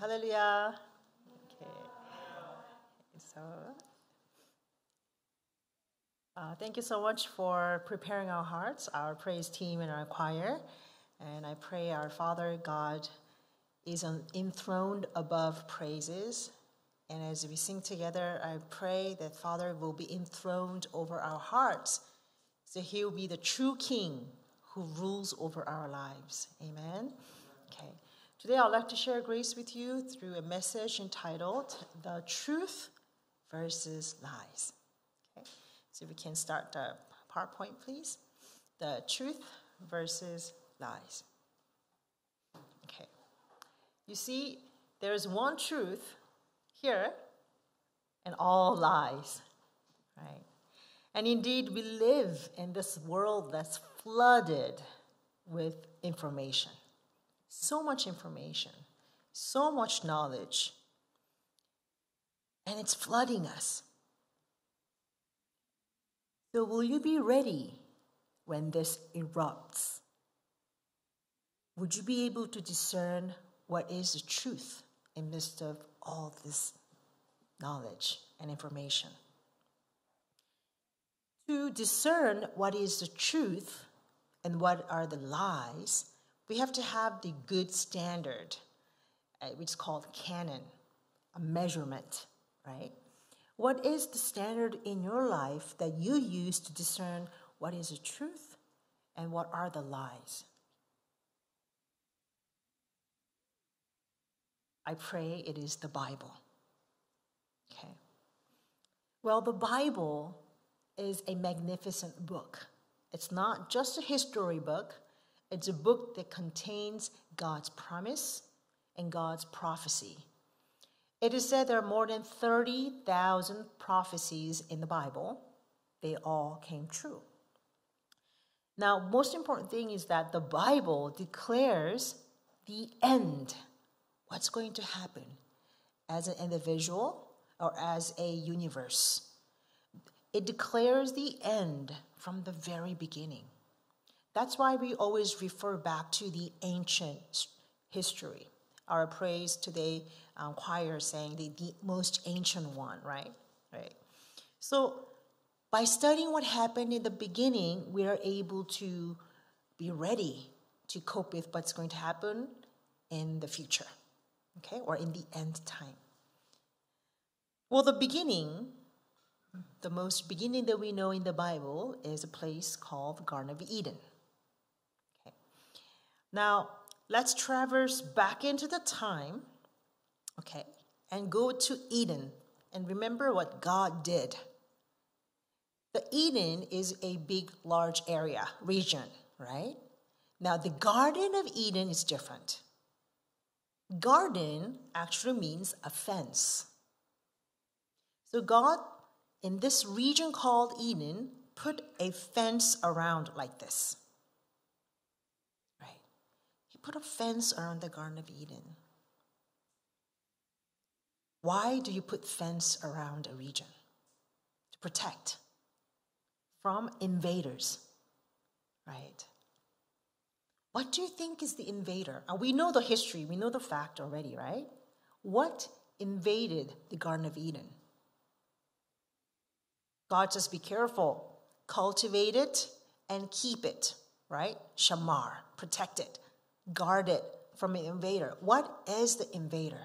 Hallelujah. Okay. So, uh, thank you so much for preparing our hearts, our praise team, and our choir. And I pray our Father God is enthroned above praises. And as we sing together, I pray that Father will be enthroned over our hearts. So he will be the true King who rules over our lives. Amen. Okay. Today I'd like to share grace with you through a message entitled The Truth versus Lies. Okay. So we can start the PowerPoint, please. The truth versus lies. Okay. You see, there's one truth here and all lies, right? And indeed, we live in this world that's flooded with information. So much information, so much knowledge, and it's flooding us. So, will you be ready when this erupts? Would you be able to discern what is the truth in midst of all this knowledge and information? To discern what is the truth and what are the lies, we have to have the good standard, uh, which is called canon, a measurement, right? What is the standard in your life that you use to discern what is the truth and what are the lies? I pray it is the Bible. Okay. Well, the Bible is a magnificent book. It's not just a history book, it's a book that contains God's promise and God's prophecy. It is said there are more than 30,000 prophecies in the Bible. They all came true. Now, most important thing is that the Bible declares the end what's going to happen as an individual or as a universe. It declares the end from the very beginning. That's why we always refer back to the ancient history. Our praise today um, choir saying the, the most ancient one, right? Right. So by studying what happened in the beginning, we are able to be ready to cope with what's going to happen in the future okay, or in the end time. Well, the beginning, the most beginning that we know in the Bible is a place called the Garden of Eden. Now, let's traverse back into the time, okay, and go to Eden and remember what God did. The Eden is a big, large area, region, right? Now, the Garden of Eden is different. Garden actually means a fence. So God, in this region called Eden, put a fence around like this. Put a fence around the Garden of Eden. Why do you put fence around a region? To protect from invaders, right? What do you think is the invader? Uh, we know the history, we know the fact already, right? What invaded the Garden of Eden? God says, be careful, cultivate it and keep it, right? Shamar, protect it, guard it from an invader. What is the invader?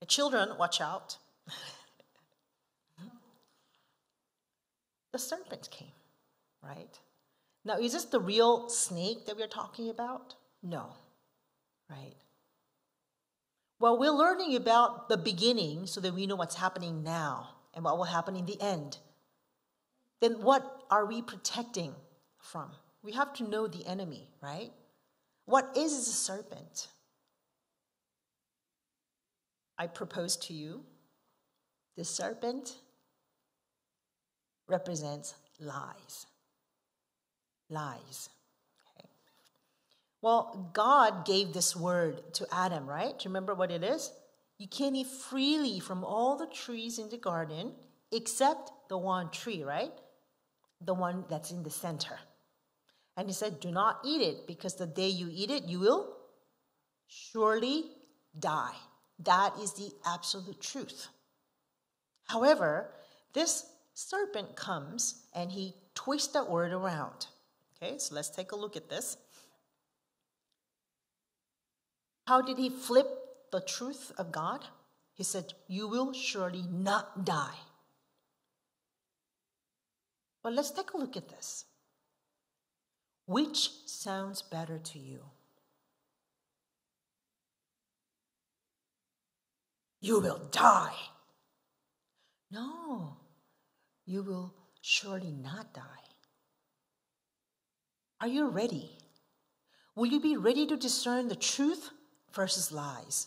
The children, watch out. the serpent came right? Now, is this the real snake that we're talking about? No, right? Well, we're learning about the beginning so that we know what's happening now and what will happen in the end. Then, what are we protecting from? We have to know the enemy, right? What is a serpent? I propose to you the serpent represents lies lies. Okay. Well, God gave this word to Adam, right? Do you remember what it is? You can't eat freely from all the trees in the garden except the one tree, right? The one that's in the center. And he said, Do not eat it because the day you eat it, you will surely die. That is the absolute truth. However, this serpent comes and he twists that word around. Okay, so let's take a look at this. How did he flip the truth of God? He said, You will surely not die. But let's take a look at this. Which sounds better to you? You will die. No, you will surely not die. Are you ready? Will you be ready to discern the truth versus lies?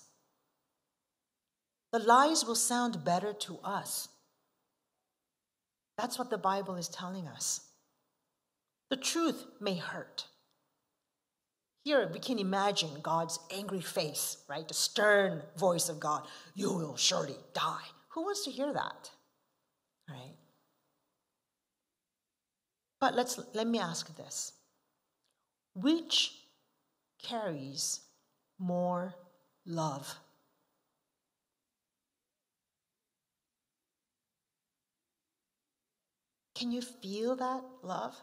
The lies will sound better to us. That's what the Bible is telling us. The truth may hurt. Here we can imagine God's angry face, right? The stern voice of God. You will surely die. Who wants to hear that? Right? But let's let me ask this. Which carries more love? Can you feel that love?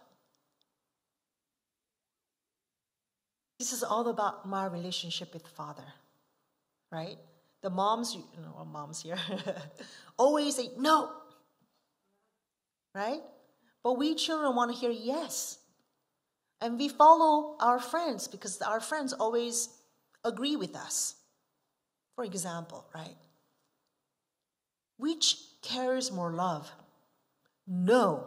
This is all about my relationship with Father, right? The moms, you know, moms here, always say no, right? But we children want to hear yes. And we follow our friends because our friends always agree with us. For example, right? Which carries more love? No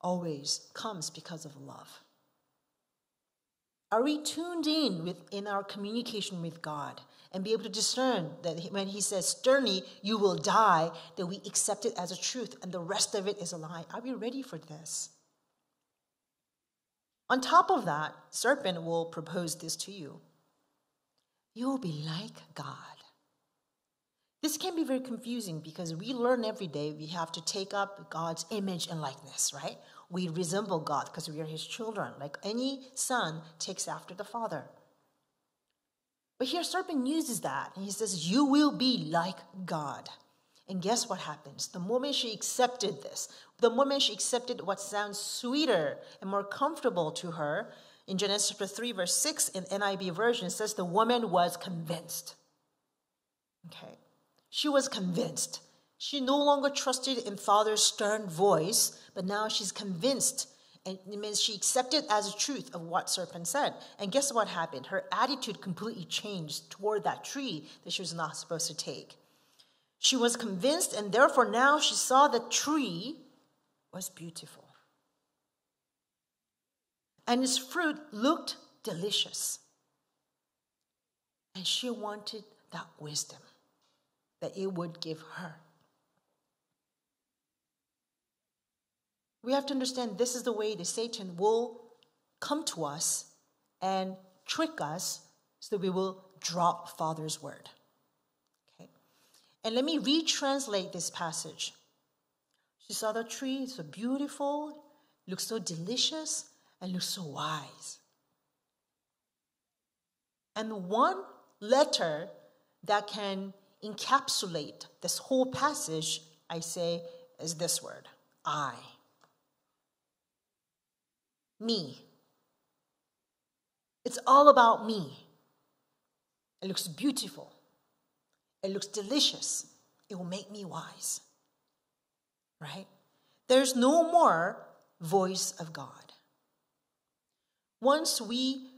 always comes because of love. Are we tuned in with, in our communication with God and be able to discern that when He says sternly, you will die, that we accept it as a truth and the rest of it is a lie? Are we ready for this? On top of that, serpent will propose this to you. You will be like God. This can be very confusing because we learn every day we have to take up God's image and likeness, right? We resemble God because we are his children, like any son takes after the father. But here, serpent uses that, and he says, You will be like God. And guess what happens? The moment she accepted this, the moment she accepted what sounds sweeter and more comfortable to her, in Genesis chapter 3, verse 6 in NIV version, it says the woman was convinced. Okay. She was convinced. She no longer trusted in father's stern voice, but now she's convinced. And it means she accepted as a truth of what serpent said. And guess what happened? Her attitude completely changed toward that tree that she was not supposed to take. She was convinced, and therefore now she saw the tree was beautiful. And its fruit looked delicious. And she wanted that wisdom that it would give her. We have to understand this is the way that Satan will come to us and trick us so that we will drop Father's word. Okay? And let me retranslate this passage. She saw the tree, it's so beautiful, looks so delicious, and looks so wise. And the one letter that can encapsulate this whole passage, I say, is this word I. Me. It's all about me. It looks beautiful. It looks delicious. It will make me wise. Right? There's no more voice of God. Once we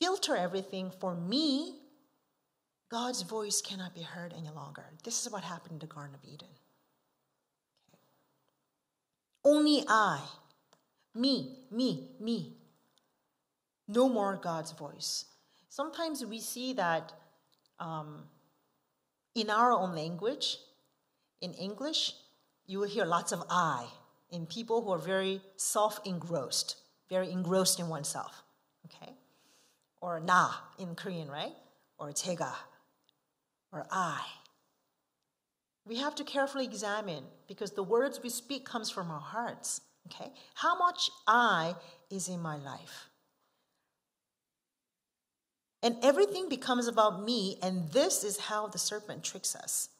filter everything for me God's voice cannot be heard any longer. This is what happened in the Garden of Eden. Okay. Only I, me, me, me. No more God's voice. Sometimes we see that um, in our own language, in English, you will hear lots of I in people who are very self engrossed, very engrossed in oneself. Okay? Or na in Korean, right? Or tega or I. We have to carefully examine because the words we speak comes from our hearts. Okay? How much I is in my life? And everything becomes about me, and this is how the serpent tricks us.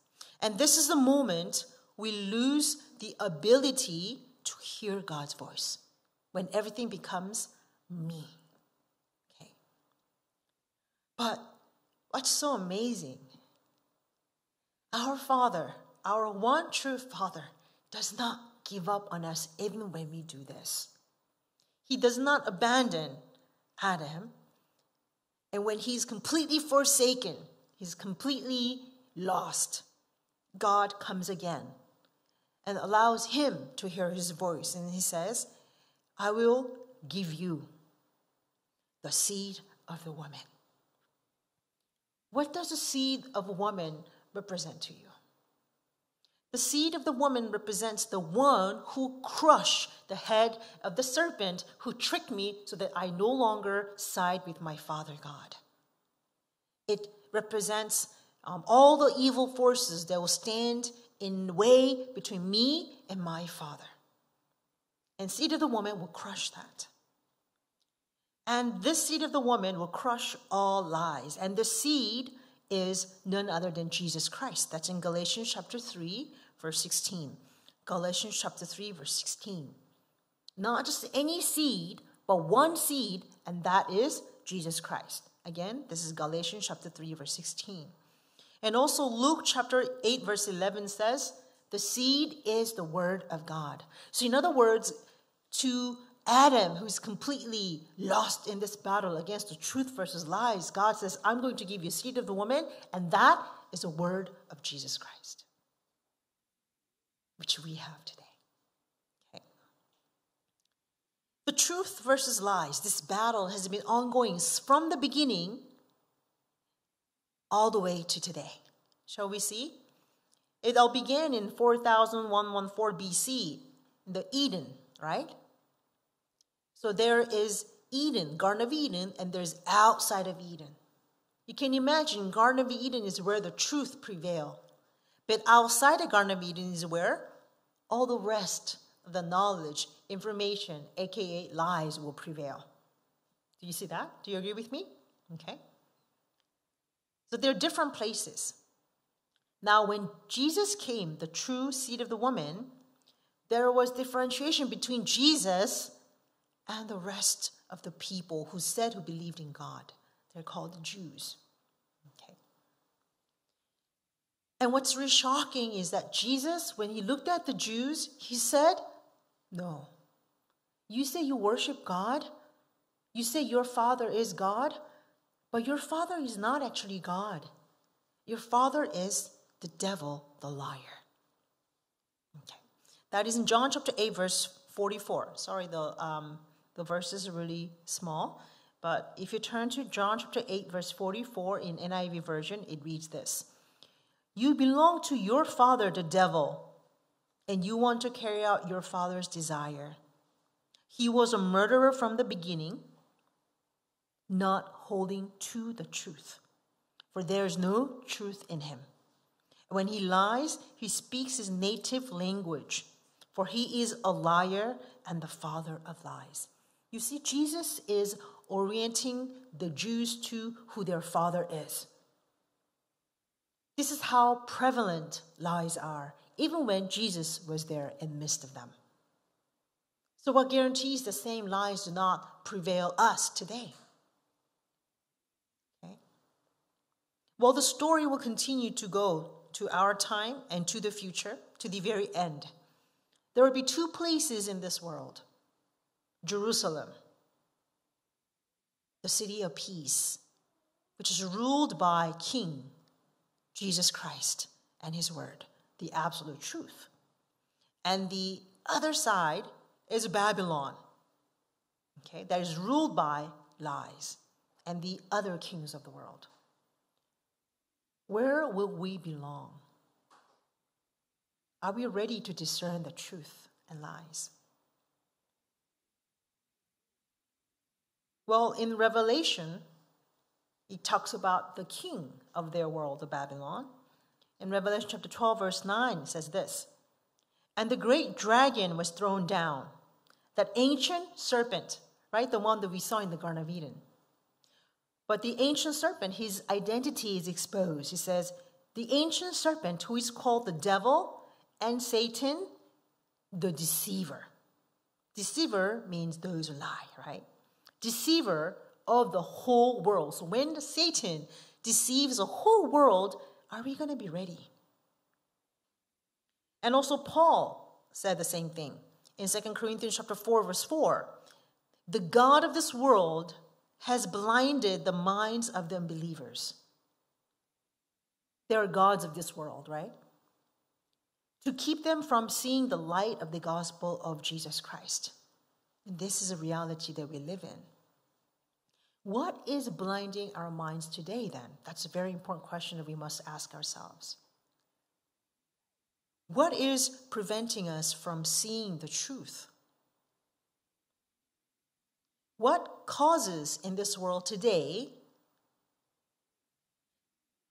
And this is the moment we lose the ability to hear God's voice when everything becomes me. Okay. But what's so amazing? Our Father, our one true Father, does not give up on us even when we do this. He does not abandon Adam. And when he's completely forsaken, he's completely lost, God comes again and allows him to hear his voice. And he says, I will give you the seed of the woman. What does the seed of a woman represent to you? The seed of the woman represents the one who crushed the head of the serpent who tricked me so that I no longer side with my Father God. It represents um, all the evil forces that will stand in way between me and my Father. And seed of the woman will crush that. And this seed of the woman will crush all lies. And the seed is none other than Jesus Christ. That's in Galatians chapter 3, verse 16. Galatians chapter 3, verse 16. Not just any seed, but one seed, and that is Jesus Christ. Again, this is Galatians chapter 3, verse 16. And also Luke chapter 8, verse 11 says, the seed is the word of God. So, in other words, to Adam, who's completely lost in this battle against the truth versus lies, God says, I'm going to give you seed of the woman, and that is the word of Jesus Christ which we have today. Okay. The truth versus lies, this battle has been ongoing from the beginning all the way to today. Shall we see? It all began in 4114 BC, the Eden, right? So there is Eden, Garden of Eden, and there's outside of Eden. You can imagine Garden of Eden is where the truth prevail. But outside the Garden of Eden is where all the rest of the knowledge, information, aka lies, will prevail. Do you see that? Do you agree with me? Okay. So there are different places. Now, when Jesus came, the true seed of the woman, there was differentiation between Jesus and the rest of the people who said who believed in God. They're called Jews. And what's really shocking is that Jesus, when he looked at the Jews, he said, No. You say you worship God, you say your father is God, but your father is not actually God. Your father is the devil, the liar. Okay. That is in John chapter 8, verse 44. Sorry, the, um, the verse is really small. But if you turn to John chapter 8, verse 44 in NIV version, it reads this you belong to your father, the devil, and you want to carry out your father's desire. He was a murderer from the beginning, not holding to the truth, for there is no truth in him. When he lies, he speaks his native language, for he is a liar and the father of lies. You see, Jesus is orienting the Jews to who their father is. This is how prevalent lies are, even when Jesus was there in the midst of them. So, what guarantees the same lies do not prevail us today? Okay. Well, the story will continue to go to our time and to the future, to the very end. There will be two places in this world Jerusalem, the city of peace, which is ruled by King Jesus Christ and his word, the absolute truth. And the other side is Babylon, okay, that is ruled by lies and the other kings of the world. Where will we belong? Are we ready to discern the truth and lies? Well, in Revelation, he talks about the king of their world, of Babylon. In Revelation chapter 12, verse 9, it says this And the great dragon was thrown down, that ancient serpent, right? The one that we saw in the Garden of Eden, But the ancient serpent, his identity is exposed. He says, The ancient serpent, who is called the devil and Satan, the deceiver. Deceiver means those who lie, right? Deceiver of the whole world. So when Satan deceives the whole world, are we going to be ready? And also Paul said the same thing in 2 Corinthians chapter 4 verse 4. The god of this world has blinded the minds of the unbelievers. There are gods of this world, right? To keep them from seeing the light of the gospel of Jesus Christ. And this is a reality that we live in. What is blinding our minds today, then? That's a very important question that we must ask ourselves. What is preventing us from seeing the truth? What causes in this world today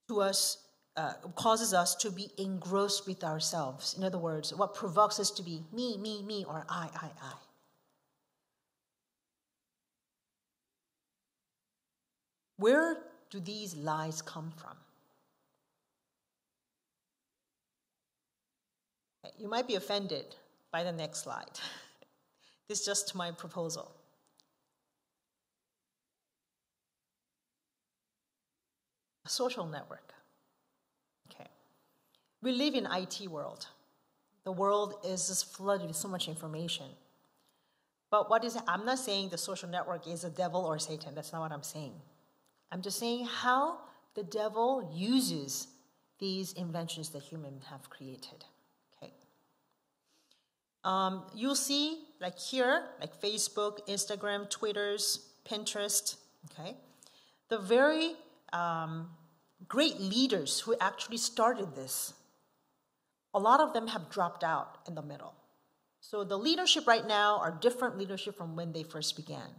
to us uh, causes us to be engrossed with ourselves? In other words, what provokes us to be me, me, me, or I, I, I? Where do these lies come from? You might be offended by the next slide. this is just my proposal. A social network. Okay. We live in IT world. The world is just flooded with so much information. But what is I'm not saying the social network is a devil or Satan. That's not what I'm saying. I'm just saying how the devil uses these inventions that humans have created. Okay. Um, you'll see, like here, like Facebook, Instagram, Twitter's, Pinterest. Okay, the very um, great leaders who actually started this. A lot of them have dropped out in the middle. So the leadership right now are different leadership from when they first began.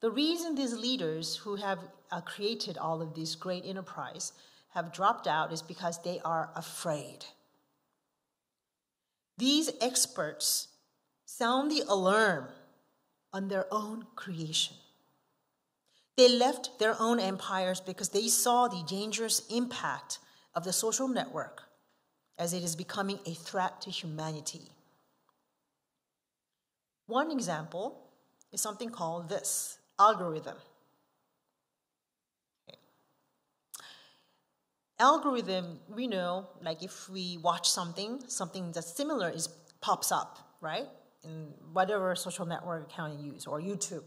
The reason these leaders who have uh, created all of these great enterprise have dropped out is because they are afraid. These experts sound the alarm on their own creation. They left their own empires because they saw the dangerous impact of the social network as it is becoming a threat to humanity. One example is something called this algorithm. Algorithm, we know, like if we watch something, something that's similar is pops up, right? In whatever social network account you use or YouTube.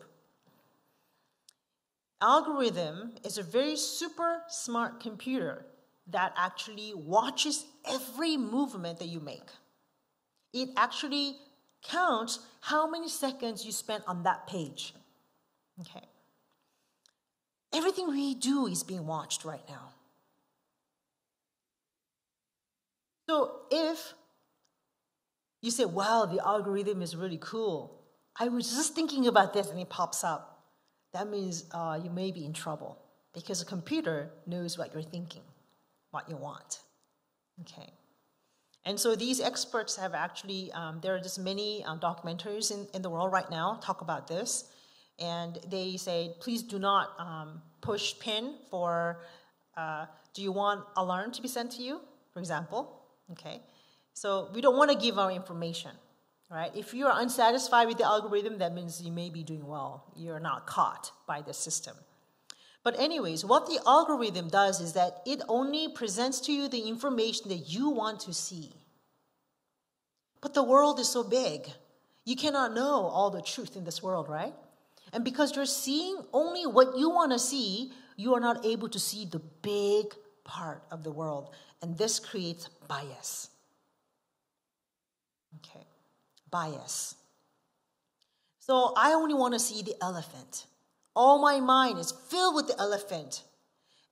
Algorithm is a very super smart computer that actually watches every movement that you make. It actually counts how many seconds you spent on that page. Okay. Everything we do is being watched right now. So if you say, wow, the algorithm is really cool, I was just thinking about this and it pops up, that means uh, you may be in trouble because a computer knows what you're thinking, what you want. Okay. And so these experts have actually, um, there are just many uh, documentaries in, in the world right now talk about this and they say, please do not um, push pin for, uh, do you want alarm to be sent to you, for example? Okay, so we don't want to give our information, right? If you are unsatisfied with the algorithm, that means you may be doing well. You're not caught by the system. But anyways, what the algorithm does is that it only presents to you the information that you want to see. But the world is so big. You cannot know all the truth in this world, right? And because you're seeing only what you want to see, you are not able to see the big part of the world. And this creates bias. Okay, bias. So I only want to see the elephant. All my mind is filled with the elephant.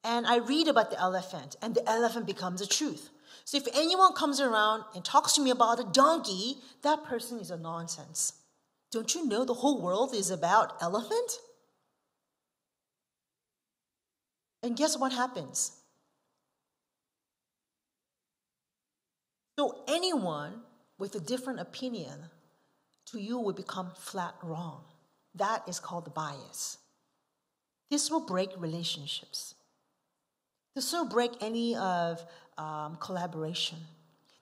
And I read about the elephant, and the elephant becomes a truth. So if anyone comes around and talks to me about a donkey, that person is a nonsense. Don't you know the whole world is about elephant? And guess what happens? So anyone with a different opinion to you will become flat wrong. That is called the bias. this will break relationships. This will break any of um, collaboration.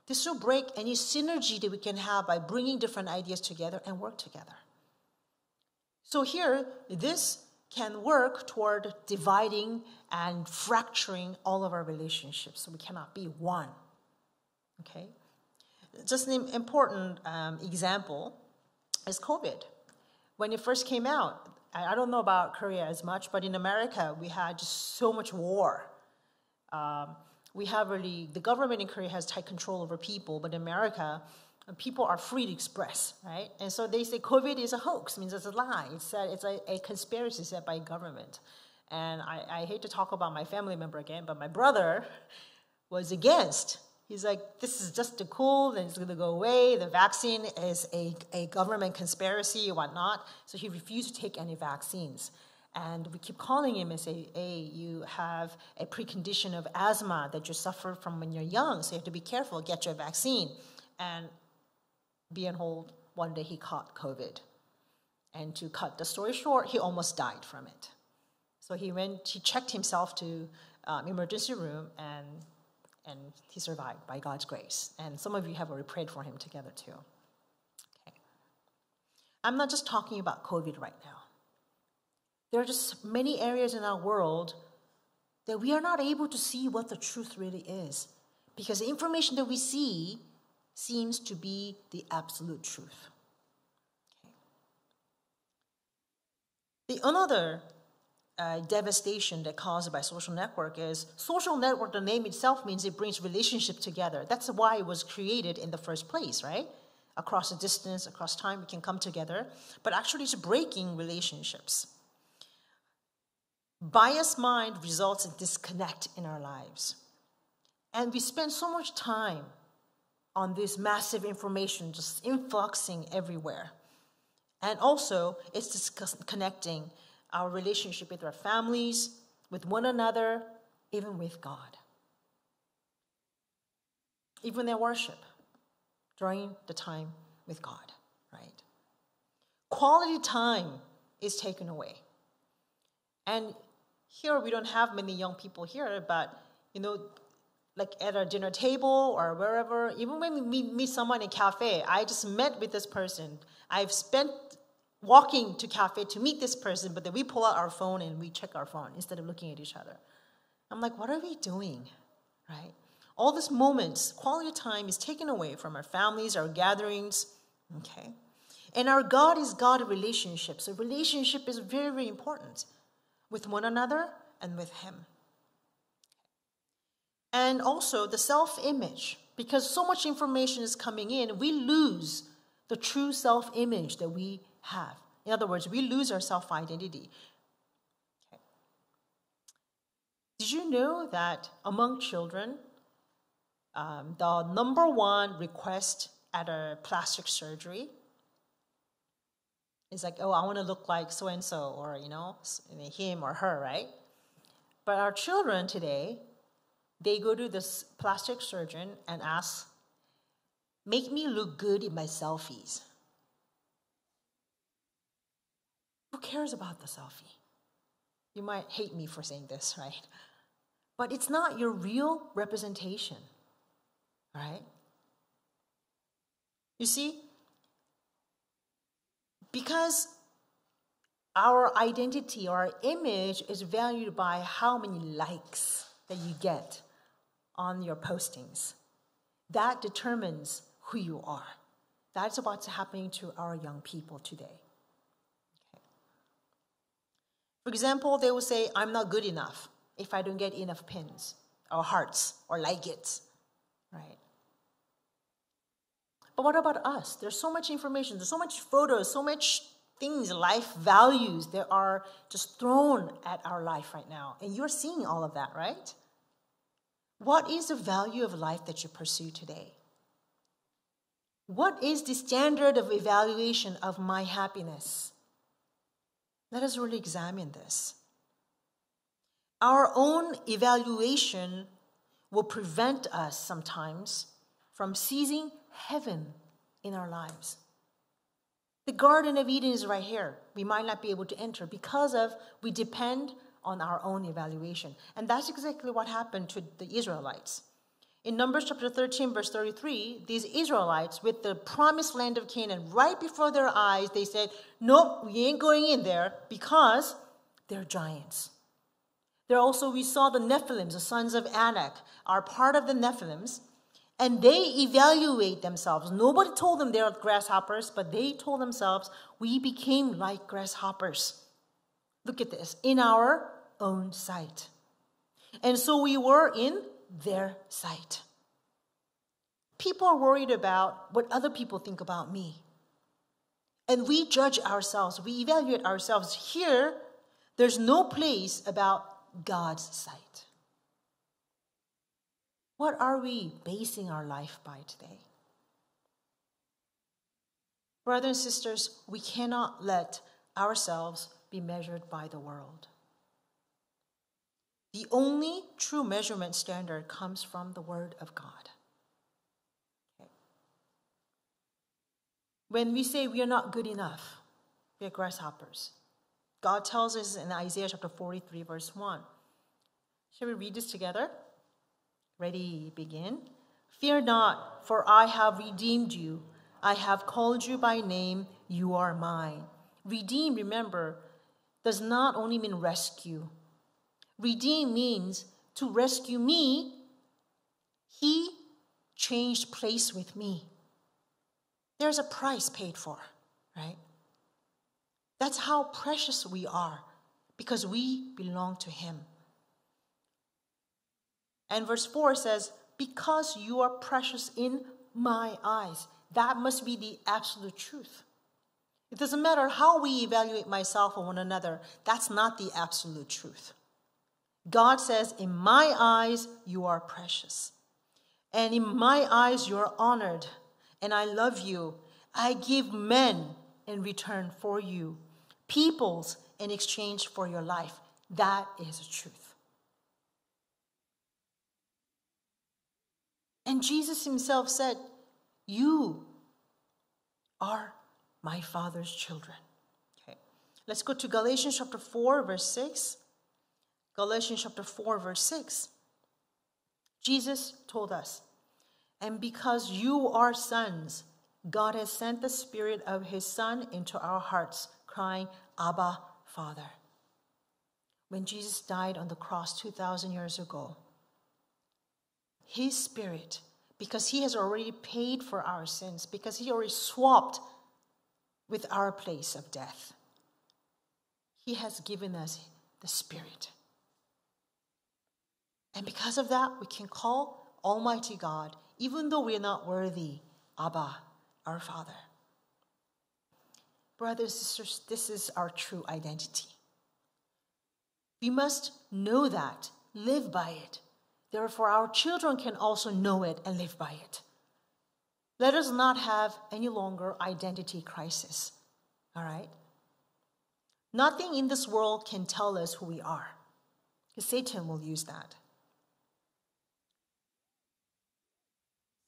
This will break any synergy that we can have by bringing different ideas together and work together. So here, this can work toward dividing and fracturing all of our relationships. So we cannot be one. Okay? Just an important um, example is COVID. When it first came out, I don't know about Korea as much, but in America, we had just so much war. Um, we have really, the government in Korea has tight control over people, but in America, people are free to express, right? And so they say COVID is a hoax, means it's a lie. It's a, it's a, a conspiracy set by government. And I, I hate to talk about my family member again, but my brother was against. He's like, this is just a cool, and it's gonna go away. The vaccine is a, a government conspiracy whatnot. So he refused to take any vaccines. And we keep calling him and say, hey, you have a precondition of asthma that you suffer from when you're young, so you have to be careful, get your vaccine. And be on hold. One day he caught COVID. And to cut the story short, he almost died from it. So he went, he checked himself to um, emergency room and, and he survived by God's grace. And some of you have already prayed for him together too. Okay. I'm not just talking about COVID right now. There are just many areas in our world that we are not able to see what the truth really is. Because the information that we see seems to be the absolute truth. Okay. The another uh, devastation that caused by social network is social network the name itself means it brings relationship together that's why it was created in the first place right across a distance across time we can come together but actually it's breaking relationships biased mind results in disconnect in our lives and we spend so much time on this massive information just influxing everywhere. And also, it's disconnecting our relationship with our families, with one another, even with God. Even their worship during the time with God, right? Quality time is taken away. And here we don't have many young people here, but you know, like at a dinner table or wherever, even when we meet, someone in cafe, I just met with this person. I've spent walking to cafe to meet this person, but then we pull out our phone and we check our phone instead of looking at each other. I'm like, what are we doing? Right? All these moments, quality time is taken away from our families, our gatherings. Okay. And our God is God of relationships. So relationship is very, very important with one another and with Him and also the self image. Because so much information is coming in, we lose the true self image that we have. In other words, we lose our self identity. Okay. Did you know that among children, um, the number one request at a plastic surgery is like, oh, I want to look like so and so, or, you know, him or her, right? But our children today, they go to this plastic surgeon and ask, Make me look good in my selfies. Who cares about the selfie? You might hate me for saying this, right? But it's not your real representation, right? You see, because our identity, our image is valued by how many likes that you get on your postings. That determines who you are. That's what's happening to our young people today. Okay. For example, they will say, I'm not good enough if I don't get enough pins or hearts or like it, right? But what about us? There's so much information, there's so much photos, so much things, life values that are just thrown at our life right now. And you're seeing all of that, right? What is the value of life that you pursue today? What is the standard of evaluation of my happiness? Let us really examine this. Our own evaluation will prevent us sometimes from seizing heaven in our lives. The Garden of Eden is right here. We might not be able to enter because of we depend on our own evaluation. And that's exactly what happened to the Israelites. In Numbers chapter 13, verse 33, these Israelites, with the promised land of Canaan right before their eyes, they said, Nope, we ain't going in there because they're giants. There also, we saw the Nephilims, the sons of Anak, are part of the Nephilims, and they evaluate themselves. Nobody told them they're grasshoppers, but they told themselves, We became like grasshoppers. Look at this in our own sight. And so we were in their sight. People are worried about what other people think about me. And we judge ourselves, we evaluate ourselves. Here, there's no place about God's sight. What are we basing our life by today? Brothers and sisters, we cannot let ourselves be measured by the world. The only true measurement standard comes from the Word of God. Okay. When we say we are not good enough, we are grasshoppers. God tells us in Isaiah chapter 43, verse 1. Shall we read this together? Ready, begin. Fear not, for I have redeemed you. I have called you by name, you are mine. Redeem, remember, does not only mean rescue. Redeem means to rescue me. He changed place with me. There's a price paid for, right? That's how precious we are because we belong to Him. And verse 4 says, Because you are precious in my eyes. That must be the absolute truth. It doesn't matter how we evaluate myself or one another, that's not the absolute truth. God says, In my eyes, you are precious. And in my eyes, you are honored. And I love you. I give men in return for you, peoples in exchange for your life. That is the truth. And Jesus himself said, You are my Father's children. Okay. Let's go to Galatians chapter 4, verse 6. Galatians chapter 4, verse 6. Jesus told us, And because you are sons, God has sent the Spirit of His Son into our hearts, crying, Abba, Father. When Jesus died on the cross 2,000 years ago, His Spirit, because He has already paid for our sins, because He already swapped with our place of death, He has given us the Spirit. And because of that, we can call Almighty God, even though we are not worthy, Abba, our Father. Brothers and sisters, this is our true identity. We must know that, live by it. Therefore, our children can also know it and live by it. Let us not have any longer identity crisis. All right? Nothing in this world can tell us who we are. Because Satan will use that.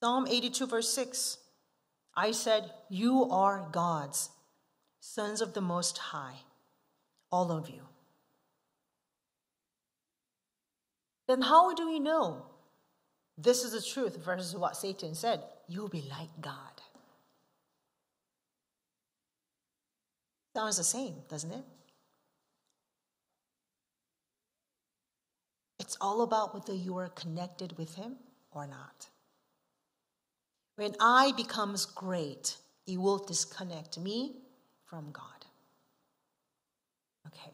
Psalm 82, verse 6 I said, You are God's, sons of the Most High, all of you. Then how do we know this is the truth versus what Satan said? You'll be like God. Sounds the same, doesn't it? It's all about whether you are connected with Him or not. When I becomes great, it will disconnect me from God. Okay.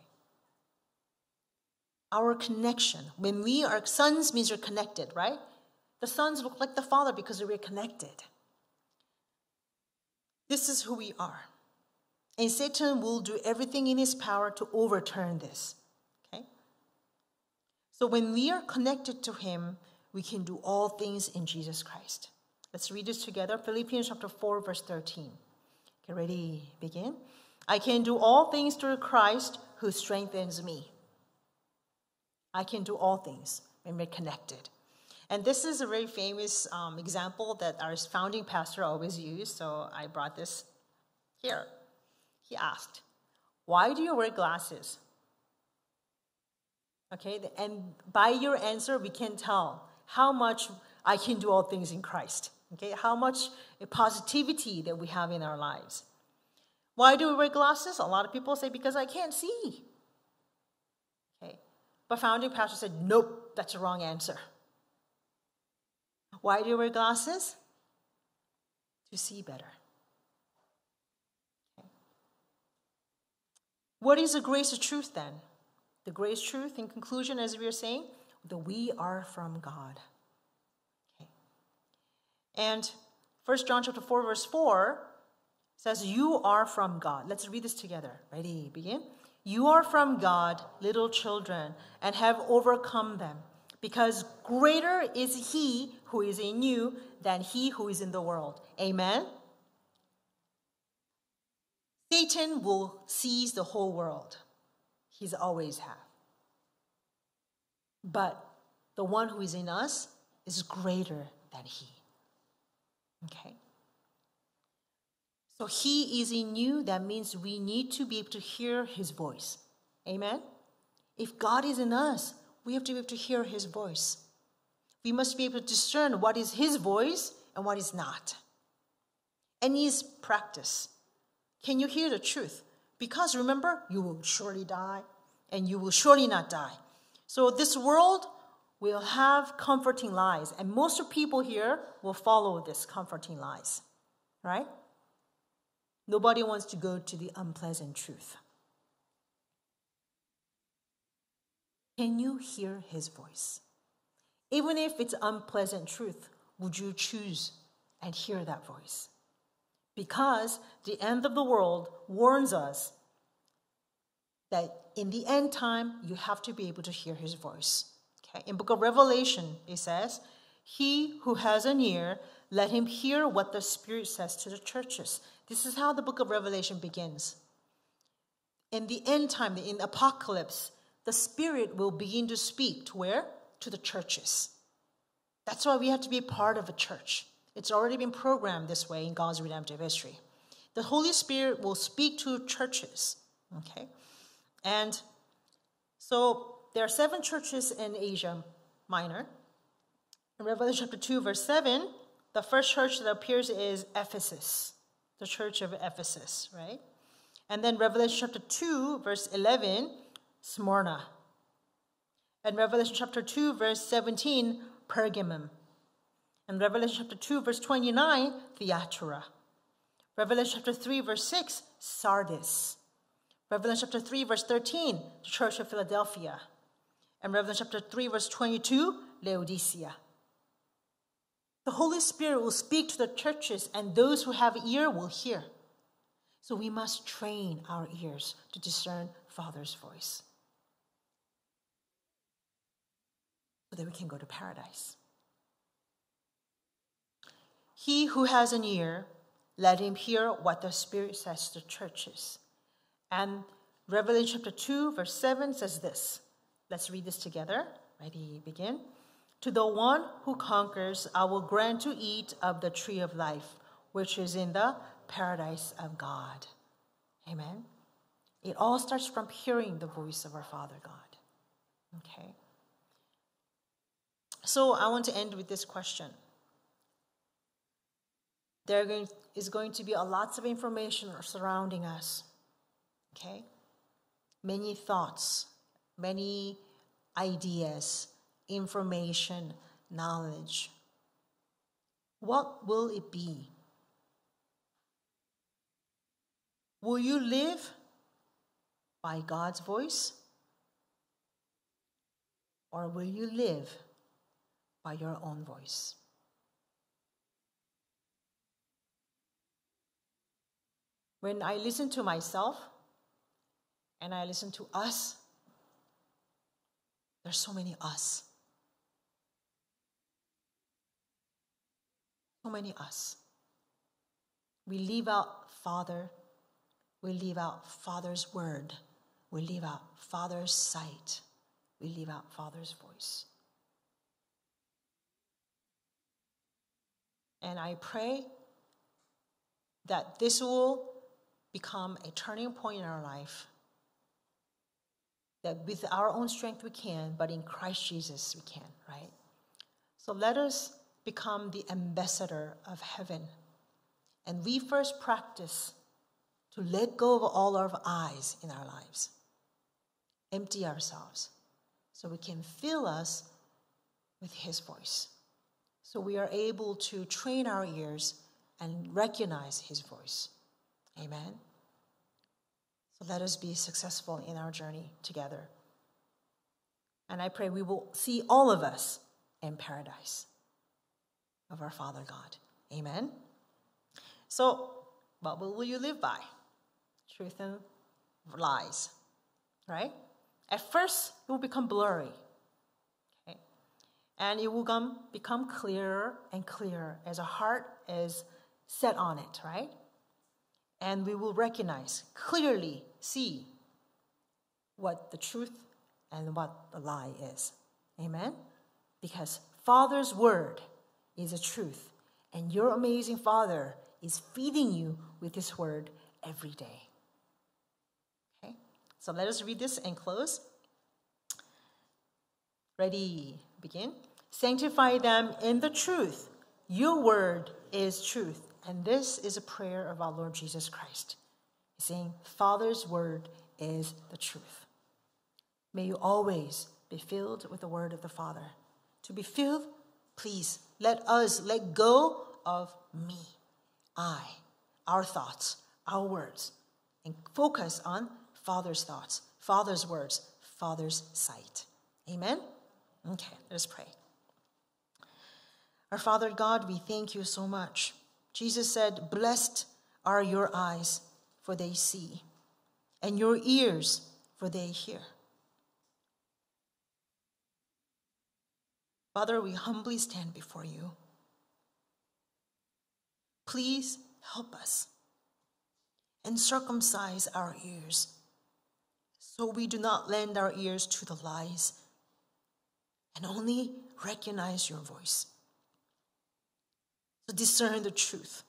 Our connection. When we are sons means you're connected, right? The sons look like the father because we're connected. This is who we are. And Satan will do everything in his power to overturn this. Okay? So when we are connected to him, we can do all things in Jesus Christ. Let's read this together. Philippians chapter 4, verse 13. Get ready, begin. I can do all things through Christ who strengthens me. I can do all things when we're connected. And this is a very famous um, example that our founding pastor always used, so I brought this here. he asked, Why do you wear glasses? Okay, and by your answer, we can tell how much I can do all things in Christ. Okay, how much positivity that we have in our lives. Why do we wear glasses? A lot of people say because I can't see. But founding pastor said, nope, that's a wrong answer. Why do you wear glasses? To see better. Okay. What is the grace of truth then? The grace truth, in conclusion, as we are saying, that we are from God. Okay. And 1 John chapter 4, verse 4 says, You are from God. Let's read this together. Ready? Begin. You are from God, little children, and have overcome them, because greater is He who is in you than He who is in the world. Amen. Satan will seize the whole world. He's always have. But the one who is in us is greater than he. Okay? So he is in you, that means we need to be able to hear his voice. Amen? If God is in us, we have to be able to hear his voice. We must be able to discern what is his voice and what is not. And is practice. Can you hear the truth? Because remember, you will surely die and you will surely not die. So this world will have comforting lies, and most of people here will follow this comforting lies, right? Nobody wants to go to the unpleasant truth. Can you hear his voice? Even if it's unpleasant truth, would you choose and hear that voice? Because the end of the world warns us that in the end time, you have to be able to hear his voice. Okay? In book of Revelation, it says, He who has an ear, let him hear what the Spirit says to the churches. This is how the book of Revelation begins. In the end time, in the apocalypse, the Spirit will begin to speak to where? To the churches. That's why we have to be part of a church. It's already been programmed this way in God's redemptive history. The Holy Spirit will speak to churches. Okay? And so there are seven churches in Asia Minor. In Revelation chapter 2, verse 7, the first church that appears is Ephesus, the church of Ephesus, right? And then Revelation chapter 2, verse 11, Smyrna. And Revelation chapter 2, verse 17, Pergamum. And Revelation chapter 2, verse 29, Thyatira. Revelation chapter 3, verse 6, Sardis. Revelation chapter 3, verse 13, the church of Philadelphia. And Revelation chapter 3, verse 22, Laodicea. The Holy Spirit will speak to the churches, and those who have ear will hear. So we must train our ears to discern Father's voice so that we can go to paradise. He who has an ear, let him hear what the Spirit says to churches. And Revelation chapter 2, verse 7 says this. Let's read this together. Ready, begin. To the one who conquers, I will grant to eat of the tree of life, which is in the paradise of God. Amen. It all starts from hearing the voice of our Father God. Okay. So I want to end with this question. There is going to be a lots of information surrounding us. Okay? Many thoughts, many ideas, information, knowledge. What will it be? Will you live by God's voice? Or will you live by your own voice? When I listen to myself, and I listen to us, there's so many us. So many us. We leave out Father, we leave out Father's word, we leave out Father's sight, we leave out Father's voice. And I pray that this will become a turning point in our life. That with our own strength we can, but in Christ Jesus we can, right? So let us become the ambassador of heaven. And we first practice to let go of all our eyes in our lives, empty ourselves, so we can fill us with His voice. So we are able to train our ears and recognize His voice. Amen. So let us be successful in our journey together. And I pray we will see all of us in paradise of our Father God. Amen. So, what will you live by? Truth and lies, right? At first, it will become blurry. Okay? And it will come, become clearer and clearer as our heart is set on it, right? And we will recognize, clearly see what the truth and what the lie is. Amen? Because Father's word is a truth. And your amazing Father is feeding you with His Word every day. Okay? So let us read this and close. Ready, begin. Sanctify them in the truth. Your word is truth. And this is a prayer of our Lord Jesus Christ. He's saying, Father's word is the truth. May you always be filled with the word of the Father. To be filled Please let us let go of me, I, our thoughts, our words, and focus on Father's thoughts, Father's words, Father's sight. Amen? Okay, let's pray. Our Father God, we thank you so much. Jesus said, Blessed are your eyes, for they see, and your ears, for they hear. Father, we humbly stand before you. Please help us and circumcise our ears so we do not lend our ears to the lies and only recognize your voice. To discern the truth.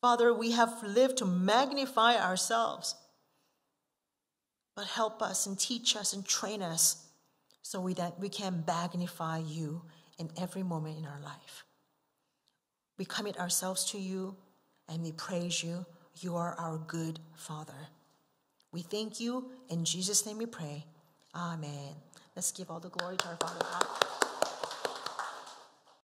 Father, we have lived to magnify ourselves, but help us and teach us and train us so we, that we can magnify you in every moment in our life. We commit ourselves to you and we praise you. You are our good Father. We thank you. In Jesus' name we pray. Amen. Let's give all the glory to our Father.